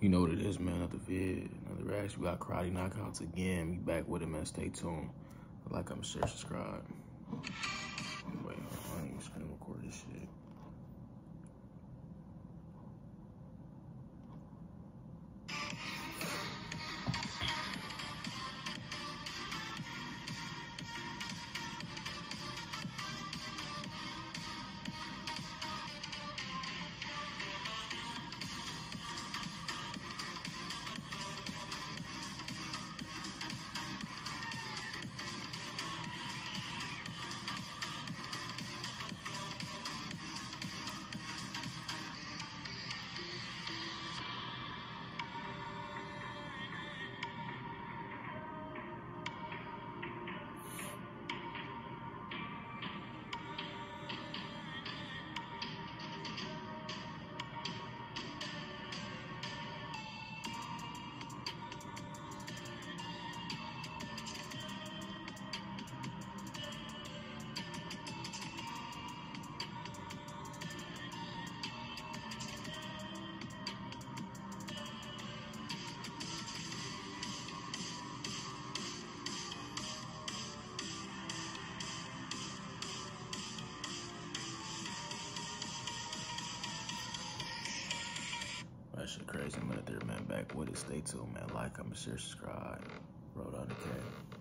You know what it is, man. Another vid, another reaction. We got karate knockouts again. We back with it, man. Stay tuned. Like, I'm sure, subscribe. That shit crazy. There, man. Back with it. Stay tuned, man. Like, comment, share, subscribe. Roll on the camera.